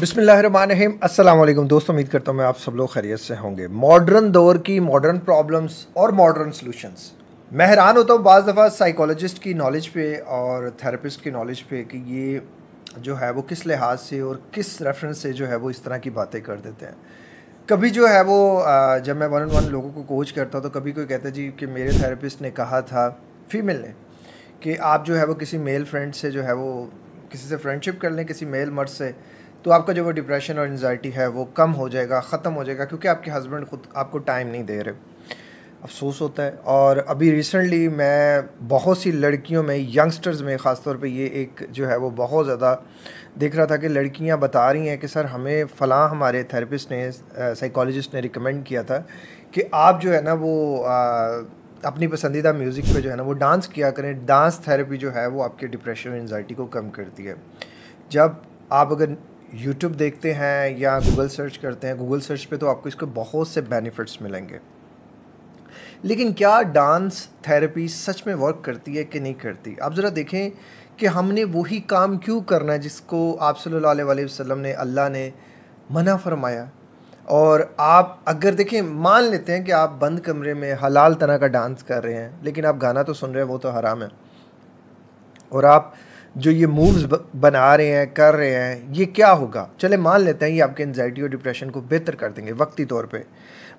अस्सलाम वालेकुम दोस्तों, उम्मीद करता हूँ मैं आप सब लोग खैरियत से होंगे। मॉडर्न दौर की मॉडर्न प्रॉब्लम्स और मॉडर्न सॉल्यूशंस। मैं हैरान होता हूँ बाज़ दफ़ा साइकोलॉजिस्ट की नॉलेज पे और थेरेपिस्ट की नॉलेज पे कि ये जो है वो किस लिहाज से और किस रेफरेंस से जो है वो इस तरह की बातें कर देते हैं। कभी जो है वो जब मैं वन वन लोगों को कोच करता हूँ तो कभी कोई कहता है जी कि मेरे थेरेपिस्ट ने कहा था फीमेल ने कि आप जो है वो किसी मेल फ्रेंड से जो है वो, किसी से फ्रेंडशिप कर लें, किसी मेल मर्द से। तो आपका जो वो डिप्रेशन और एनजाइटी है वो कम हो जाएगा ख़त्म हो जाएगा क्योंकि आपके हस्बैंड खुद आपको टाइम नहीं दे रहे। अफसोस होता है। और अभी रिसेंटली मैं बहुत सी लड़कियों में यंगस्टर्स में ख़ास तौर पे ये एक जो है वो बहुत ज़्यादा देख रहा था कि लड़कियाँ बता रही हैं कि सर हमें फ़लाँ हमारे थेरेपिस्ट ने साइकोलॉजिस्ट ने रिकमेंड किया था कि आप जो है ना वो आ, अपनी पसंदीदा म्यूज़िक पे जो है ना वो डांस किया करें। डांस थेरेपी जो है वो आपके डिप्रेशन एनजाइटी को कम करती है। जब आप अगर यूट्यूब देखते हैं या गूगल सर्च करते हैं गूगल सर्च पे तो आपको इसके बहुत से बेनिफिट्स मिलेंगे। लेकिन क्या डांस थेरेपी सच में वर्क करती है कि नहीं करती? आप ज़रा देखें कि हमने वही काम क्यों करना है जिसको आप अलैहि वसल्लम ने, अल्लाह ने मना फरमाया? और आप अगर देखें, मान लेते हैं कि आप बंद कमरे में हलाल तरह का डांस कर रहे हैं, लेकिन आप गाना तो सुन रहे हैं, वो तो हराम है। और आप जो ये मूव्स बना रहे हैं, कर रहे हैं, ये क्या होगा? चले मान लेते हैं ये आपके एनजाइटी और डिप्रेशन को बेहतर कर देंगे, वक्ती तौर पे।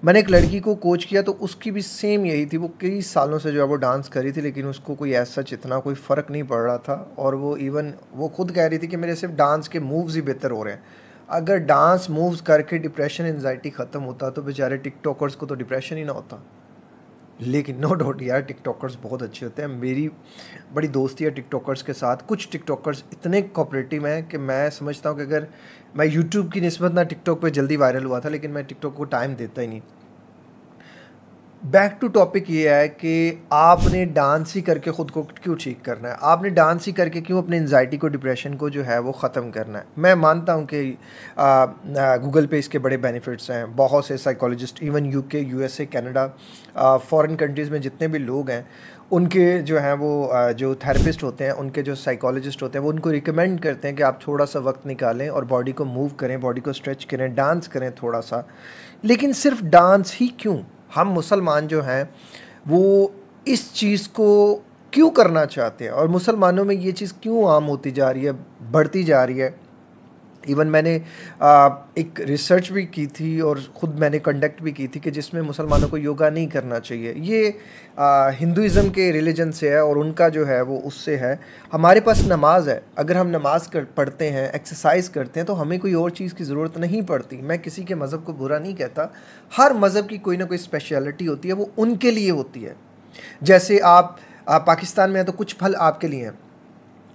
मैंने एक लड़की को कोच किया तो उसकी भी सेम यही थी, वो कई सालों से जो है वो डांस करी थी, लेकिन उसको कोई ऐसा इतना कोई फ़र्क नहीं पड़ रहा था, और वो इवन वो खुद कह रही थी कि मेरे सिर्फ़ डांस के मूव्स ही बेहतर हो रहे हैं। अगर डांस मूव्स करके डिप्रेशन एनजाइटी ख़त्म होता तो बेचारे टिकटॉकर्स को तो डिप्रेशन ही ना होता। लेकिन नो डाउट यार टिकटॉकर्स बहुत अच्छे होते हैं। मेरी बड़ी दोस्ती है टिकटॉकर्स के साथ। कुछ टिकटॉकर्स इतने कॉपरेटिव हैं कि मैं समझता हूँ कि अगर मैं यूट्यूब की नस्बत ना टिकटॉक पे जल्दी वायरल हुआ था, लेकिन मैं टिकटॉक को टाइम देता ही नहीं। बैक टू टॉपिक ये है कि आपने डांस ही करके ख़ुद को क्यों ठीक करना है? आपने डांस ही करके क्यों अपने एनजाइटी को डिप्रेशन को जो है वो ख़त्म करना है? मैं मानता हूँ कि गूगल पे इसके बड़े बेनिफिट्स हैं। बहुत से psychologist even UK USA Canada foreign countries में जितने भी लोग हैं, उनके जो हैं वो जो थेरेपिस्ट होते हैं, उनके जो साइकोलॉजिस्ट होते हैं, वो उनको रिकमेंड करते हैं कि आप थोड़ा सा वक्त निकालें और बॉडी को मूव करें बॉडी को स्ट्रेच करें डांस करें थोड़ा सा। लेकिन सिर्फ़ डांस ही क्यों? हम मुसलमान जो हैं, वो इस चीज़ को क्यों करना चाहते हैं? और मुसलमानों में ये चीज़ क्यों आम होती जा रही है, बढ़ती जा रही है? इवन मैंने आ, एक रिसर्च भी की थी और ख़ुद मैंने कंडक्ट भी की थी कि जिसमें मुसलमानों को योगा नहीं करना चाहिए। ये हिंदुज़म के रिलीजन से है और उनका जो है वो उससे है। हमारे पास नमाज़ है। अगर हम नमाज़ कर पढ़ते हैं एक्सरसाइज करते हैं तो हमें कोई और चीज़ की ज़रूरत नहीं पड़ती। मैं किसी के मज़हब को बुरा नहीं कहता। हर मज़हब की कोई ना कोई स्पेशलिटी होती है वो उनके लिए होती है। जैसे आप, आप पाकिस्तान में हैं तो कुछ फल आपके लिए हैं।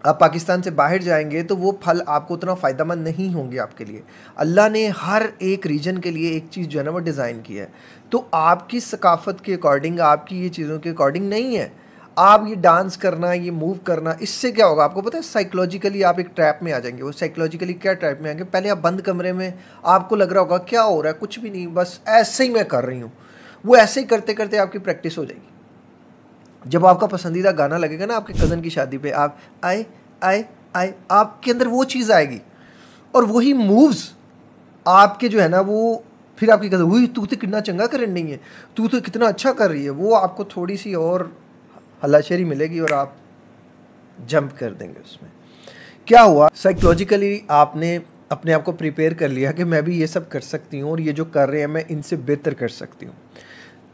आप पाकिस्तान से बाहर जाएँगे तो वो फल आपको उतना फ़ायदा मंद नहीं होंगे आपके लिए। अल्लाह ने हर एक रीजन के लिए एक चीज़ जो है ना वो डिज़ाइन की है। तो आपकी सकाफ़त के अकॉर्डिंग आपकी ये चीज़ों के अकॉर्डिंग नहीं है। आप ये डांस करना, ये मूव करना, इससे क्या होगा? आपको पता है साइकोलॉजिकली आप एक ट्रैप में आ जाएँगे। वो साइकोलॉजिकली क्या ट्रैप में आएँगे? पहले आप बंद कमरे में आपको लग रहा होगा, क्या हो रहा है? कुछ भी नहीं, बस ऐसे ही मैं कर रही हूँ। वो ऐसे ही करते करते आपकी प्रैक्टिस हो जाएगी। जब आपका पसंदीदा गाना लगेगा ना आपके कज़न की शादी पे, आप, आए आए आए, आपके अंदर वो चीज़ आएगी। और वही मूव्स आपके जो है ना, वो फिर आपकी कदर वही तू तो कितना चंगा कर रही है, तू तो कितना अच्छा कर रही है। वो आपको थोड़ी सी और हलाशेरी मिलेगी और आप जंप कर देंगे उसमें। क्या हुआ? साइकोलॉजिकली आपने अपने आप को प्रिपेयर कर लिया कि मैं भी ये सब कर सकती हूँ और ये जो कर रहे हैं, मैं इनसे बेहतर कर सकती हूँ।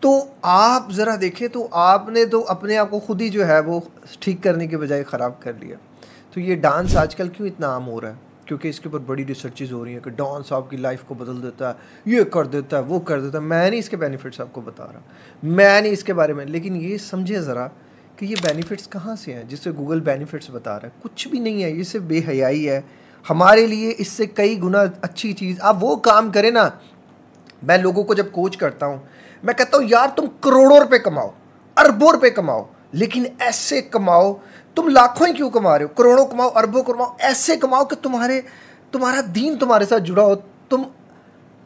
तो आप ज़रा देखें तो आपने तो अपने आप को खुद ही जो है वो ठीक करने के बजाय ख़राब कर लिया। तो ये डांस आजकल क्यों इतना आम हो रहा है? क्योंकि इसके ऊपर बड़ी रिसर्चेज हो रही हैं कि डांस आपकी लाइफ को बदल देता है, ये कर देता है, वो कर देता है। मैं नहीं इसके बेनिफिट्स आपको बता रहा। मैं नहीं इसके बारे में, लेकिन ये समझे ज़रा कि ये बेनिफिट्स कहाँ से हैं, जिससे गूगल बेनिफिट्स बता रहा है। कुछ भी नहीं है, ये सिर्फ़ बेहयाई है। हमारे लिए इससे कई गुना अच्छी चीज़, आप वो काम करें ना मैं लोगों को जब कोच करता हूँ, मैं कहता हूँ, यार, तुम करोड़ों रुपये कमाओ, अरबों रुपये कमाओ, लेकिन ऐसे कमाओ, तुम लाखों ही क्यों कमा रहे हो? करोड़ों कमाओ, अरबों कमाओ, ऐसे कमाओ कि तुम्हारे, तुम्हारा दीन तुम्हारे साथ जुड़ा हो। तुम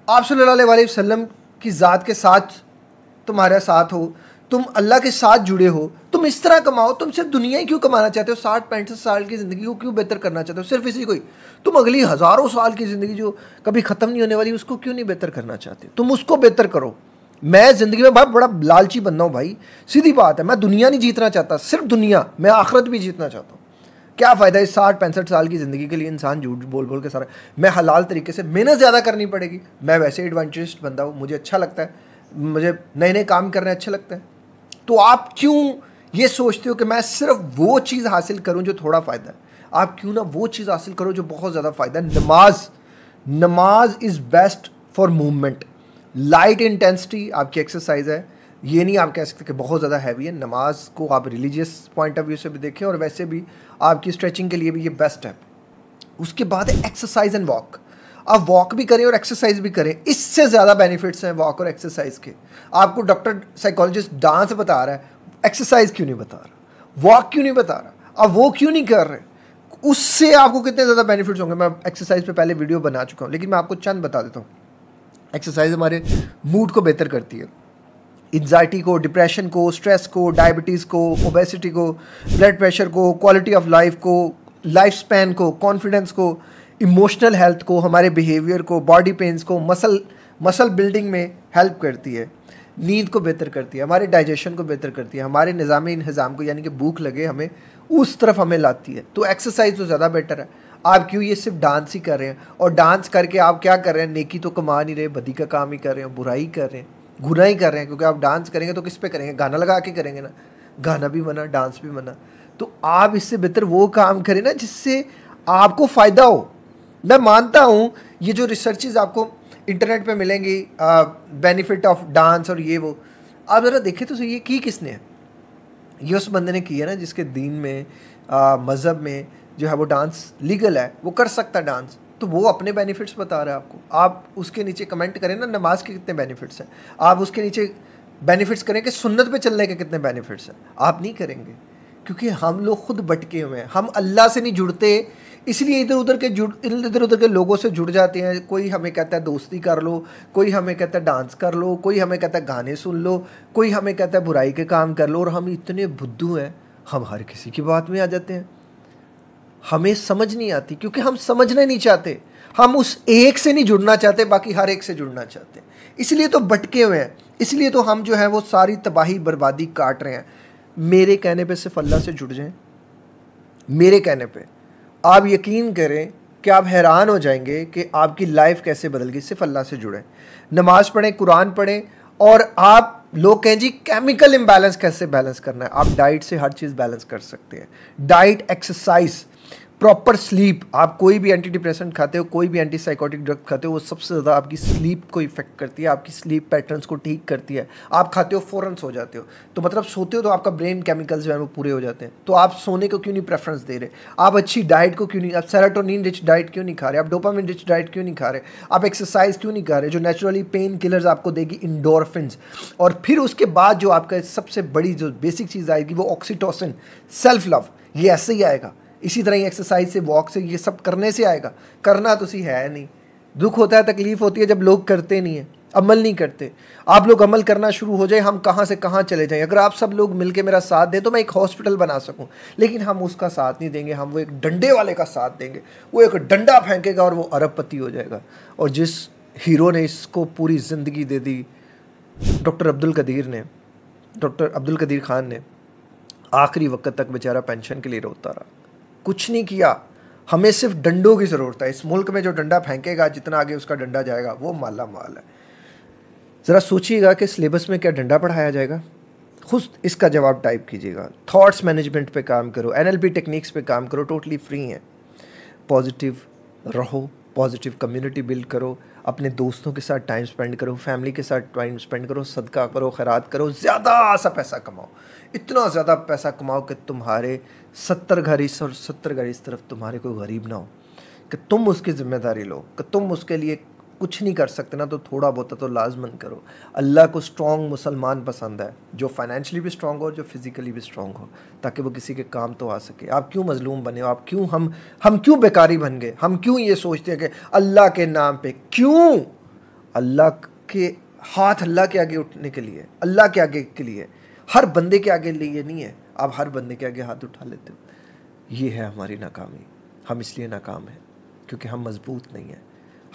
आप अलैहि वसल्लम की ज़ात के साथ तुम्हारे साथ हो तुम अल्लाह के साथ जुड़े हो, तुम इस तरह कमाओ, तुम सिर्फ़ दुनिया ही क्यों कमाना चाहते हो? साठ, पैंसठ साल की ज़िंदगी को क्यों बेहतर करना चाहते हो? सिर्फ़ इसी को ही। तुम अगली हज़ारों साल की ज़िंदगी जो कभी ख़त्म नहीं होने वाली, उसको क्यों नहीं बेहतर करना चाहते तुम उसको बेहतर करो। मैं ज़िंदगी में बहुत बड़ा लालची बनना हूँ भाई। सीधी बात है, मैं दुनिया नहीं जीतना चाहता, सिर्फ़ दुनिया, मैं आखरत भी जीतना चाहता हूँ। क्या फ़ायदा इस साठ, पैंसठ साल की ज़िंदगी के लिए इंसान झूठ बोल बोल के सारा मैं हलाल तरीके से मेहनत ज़्यादा करनी पड़ेगी। मैं वैसे एडवेंचरिस्ट बंदा हूँ, मुझे अच्छा लगता है। मुझे नए नए काम करने अच्छे लगते हैं। तो आप क्यों ये सोचते हो कि मैं सिर्फ़ वो चीज़ हासिल करूँ जो थोड़ा फ़ायदा है? आप क्यों ना वो चीज़ हासिल करो जो बहुत ज़्यादा फ़ायदा है? नमाज़। नमाज़ is best for movement light intensity आपकी एक्सरसाइज है। ये नहीं आप कह सकते कि बहुत ज़्यादा हैवी है। नमाज़ को आप रिलीजियस पॉइंट ऑफ़ व्यू से भी देखें और वैसे भी आपकी स्ट्रेचिंग के लिए भी ये बेस्ट है। उसके बाद है एक्सरसाइज एंड वॉक आप वॉक भी करें और एक्सरसाइज भी करें। इससे ज़्यादा बेनिफिट्स हैं वॉक और एक्सरसाइज के। आपको डॉक्टर साइकोलॉजिस्ट डांस बता रहा है। एक्सरसाइज क्यों नहीं बता रहा? वॉक क्यों नहीं बता रहा? आप वो क्यों नहीं कर रहे? उससे आपको कितने ज़्यादा बेनिफिट्स होंगे? मैं एक्सरसाइज पे पहले वीडियो बना चुका हूँ, लेकिन मैं आपको चंद बता देता हूँ। एक्सरसाइज हमारे मूड को बेहतर करती है। एग्जाइटी को डिप्रेशन को स्ट्रेस को डायबिटीज़ को ओबेसिटी को ब्लड प्रेशर को क्वालिटी ऑफ़ लाइफ को लाइफ स्पैन को कॉन्फिडेंस को इमोशनल हेल्थ को, हमारे बिहेवियर को बॉडी पेंस को मसल मसल बिल्डिंग में हेल्प करती है। नींद को बेहतर करती है, हमारे डाइजेशन को बेहतर करती है, हमारे निज़ामी इंतज़ाम को, यानी कि भूख लगे हमें, उस तरफ़ हमें लाती है। तो एक्सरसाइज तो ज़्यादा बेटर है। आप क्यों ये सिर्फ़ डांस ही कर रहे हैं? और डांस करके आप क्या कर रहे हैं? नेकी तो कमा नहीं रहे, बदी का काम ही कर रहे हैं, बुराई कर रहे हैं गुना ही कर रहे हैं, क्योंकि आप डांस करेंगे तो किस पे करेंगे? गाना लगा के करेंगे ना। गाना भी मना डांस भी मना। तो आप इससे बेहतर वो काम करें ना जिससे आपको फ़ायदा हो। मैं मानता हूँ, ये जो रिसर्चेज आपको इंटरनेट पे मिलेंगी बेनिफिट ऑफ़ डांस और ये वो, आप ज़रा देखें तो ये की किसने है? ये उस बंदे ने किया ना, जिसके दीन में मज़हब में जो है वो डांस लीगल है, वो कर सकता डांस तो वो अपने बेनिफिट्स बता रहा है आपको। आप उसके नीचे कमेंट करें ना, नमाज़ के कितने बेनिफिट्स हैं। आप उसके नीचे बेनिफिट्स करें कि सुन्नत पे चलने के कितने बेनिफिट्स हैं। आप नहीं करेंगे, क्योंकि हम लोग खुद भटके हुए हैं। हम अल्लाह से नहीं जुड़ते इसलिए इधर उधर के जुड़, इधर उधर के लोगों से जुड़ जाते हैं। कोई हमें कहता है दोस्ती कर लो, कोई हमें कहता है डांस कर लो, कोई हमें कहता है गाने सुन लो, कोई हमें कहता है बुराई के काम कर लो, और हम इतने बुद्धू हैं, हम हर किसी की बात में आ जाते हैं। हमें समझ नहीं आती, क्योंकि हम समझना नहीं चाहते। हम उस एक से नहीं जुड़ना चाहते, बाकी हर एक से जुड़ना चाहते इसलिए तो भटके हुए हैं। इसलिए तो हम जो है, वो सारी तबाही, बर्बादी काट रहे हैं। मेरे कहने पे सिर्फ़ अल्लाह से जुड़ जाएँ। मेरे कहने पे। आप यकीन करें कि आप हैरान हो जाएँगे कि आपकी लाइफ कैसे बदल गई, सिर्फ़ अल्लाह से जुड़ें। नमाज़ पढ़ें, कुरान पढ़ें, और आप लोग कहें जी केमिकल इम्बैलेंस कैसे बैलेंस करना है? आप डाइट से हर चीज़ बैलेंस कर सकते हैं। डाइट एक्सरसाइज प्रॉपर स्लीप आप कोई भी एंटी डिप्रेसेंट खाते हो, कोई भी एंटी साइकोटिक ड्रग खाते हो, वो सबसे ज़्यादा आपकी स्लीप को इफ़ेक्ट करती है, आपकी स्लीप पैटर्न्स को ठीक करती है। आप खाते हो, फ़ौरन सो जाते हो। तो मतलब सोते हो तो आपका ब्रेन केमिकल्स जो है वो पूरे हो जाते हैं। तो आप सोने को क्यों नहीं प्रेफरेंस दे रहे? आप अच्छी डाइट को क्यों नहीं, आप सेराटोनिन रिच डाइट क्यों नहीं खा रहे? आप डोपामिन रिच डाइट क्यों नहीं खा रहे? आप एक्सरसाइज क्यों नहीं खा रहे? जो नेचुरली पेन किलर्स आपको देगी इंडोरफिन और फिर उसके बाद जो आपका सबसे बड़ी जो बेसिक चीज़ आएगी, वो ऑक्सीटोसिन सेल्फ लव ये ऐसे ही आएगा। इसी तरह ही एक्सरसाइज से वॉक से, ये सब करने से आएगा। करना तो सी है नहीं। दुख होता है, तकलीफ़ होती है, जब लोग करते नहीं हैं। अमल नहीं करते। आप लोग अमल करना शुरू हो जाए, हम कहाँ से कहाँ चले जाएँ। अगर आप सब लोग मिलके मेरा साथ दें तो मैं एक हॉस्पिटल बना सकूँ। लेकिन हम उसका साथ नहीं देंगे, हम वो एक डंडे वाले का साथ देंगे। वो एक डंडा फेंकेगा और वो अरबपति हो जाएगा। और जिस हीरो ने इसको पूरी ज़िंदगी दे दी, डॉक्टर अब्दुल कदीर ने, डॉक्टर अब्दुल कदीर खान ने, आखिरी वक्त तक बेचारा पेंशन के लिए रोता रहा। कुछ नहीं किया। हमें सिर्फ़ डंडों की ज़रूरत है। इस मुल्क में जो डंडा फेंकेगा, जितना आगे उसका डंडा जाएगा, वो माला माल है। ज़रा सोचिएगा कि सिलेबस में क्या डंडा पढ़ाया जाएगा। खुद इसका जवाब टाइप कीजिएगा। थॉट्स मैनेजमेंट पे काम करो। एनएलपी टेक्निक्स पे काम करो। टोटली फ्री है। पॉजिटिव रहो। पॉजिटिव कम्युनिटी बिल्ड करो, अपने दोस्तों के साथ टाइम स्पेंड करो फैमिली के साथ टाइम स्पेंड करो, सदका करो, खैरात करो, ज़्यादा सा पैसा कमाओ। इतना ज़्यादा पैसा कमाओ कि तुम्हारे सत्तर घर इस और सत्तर घर इस तरफ़ तुम्हारे कोई गरीब ना हो। कि तुम उसकी ज़िम्मेदारी लो, कि तुम उसके लिए कुछ नहीं कर सकते ना तो थोड़ा बहुत तो लाजमन करो। अल्लाह को स्ट्रॉन्ग मुसलमान पसंद है, जो फाइनेंशली भी स्ट्रॉन्ग हो जो फिज़िकली भी स्ट्रॉन्ग हो, ताकि वो किसी के काम तो आ सके। आप क्यों मजलूम बने हो? आप क्यों हम हम क्यों बेकारी बन गए? हम क्यों ये सोचते हैं कि अल्लाह के नाम पर क्यों? अल्लाह के हाथ अल्लाह के आगे उठने के लिए, अल्लाह के आगे के लिए। हर बंदे के आगे लिए नहीं है। आप हर बंदे के आगे हाथ उठा लेते हो। ये है हमारी नाकामी। हम इसलिए नाकाम हैं, क्योंकि हम मज़बूत नहीं हैं।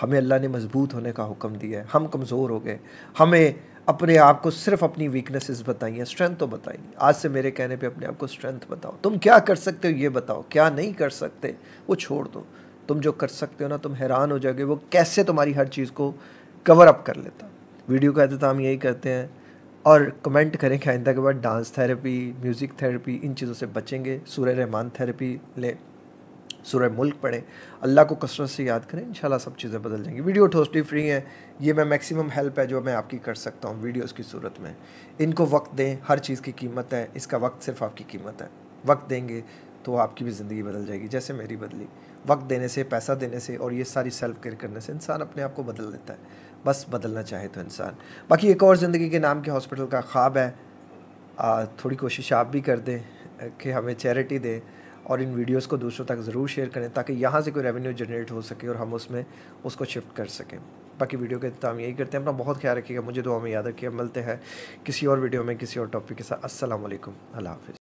हमें अल्लाह ने मज़बूत होने का हुक्म दिया है। हम कमज़ोर हो गए। हमें अपने आप को सिर्फ़ अपनी वीकनेसेस बताई हैं स्ट्रेंथ तो बताई आज से मेरे कहने पे अपने आप को स्ट्रेंथ बताओ। तुम क्या कर सकते हो ये बताओ। क्या नहीं कर सकते, वो छोड़ दो। तुम जो कर सकते हो ना, तुम हैरान हो जाओगे, वो कैसे तुम्हारी हर चीज़ को कवर अप कर लेता। वीडियो का अहतमाम यही करते हैं। और कमेंट करें कि आइंदा के बाद डांस थेरेपी म्यूज़िक थेरेपी इन चीज़ों से बचेंगे। सूर्य रहमान थेरेपी ले। सूर्य मुल्क पढ़ें। अल्लाह को कसरत से याद करें, इंशाल्लाह सब चीज़ें बदल जाएँगी। वीडियो टोस्टली फ्री है। ये मैं मैक्सिमम हेल्प है जो मैं आपकी कर सकता हूँ वीडियोज़ की सूरत में। इनको वक्त दें, हर चीज़ की कीमत है। इसका वक्त सिर्फ़ आपकी कीमत है। वक्त देंगे तो आपकी भी ज़िंदगी बदल जाएगी, जैसे मेरी बदली। वक्त देने से, पैसा देने से और ये सारी सेल्फ केयर करने से इंसान अपने आप को बदल लेता है। बस बदलना चाहे तो इंसान। बाकी एक और ज़िंदगी के नाम के हॉस्पिटल का ख्वाब है। थोड़ी कोशिश आप भी कर दें कि हमें चैरिटी दें। और इन वीडियोस को दूसरों तक ज़रूर शेयर करें ताकि यहाँ से कोई रेवेन्यू जनरेट हो सके और हम उसमें उसको शिफ्ट कर सकें। बाकी वीडियो के तमाम यही करते हैं। अपना बहुत ख्याल रखिएगा। मुझे दो हमें याद रखिएगा। मिलते हैं किसी और वीडियो में, किसी और टॉपिक के साथ। असल हाफ़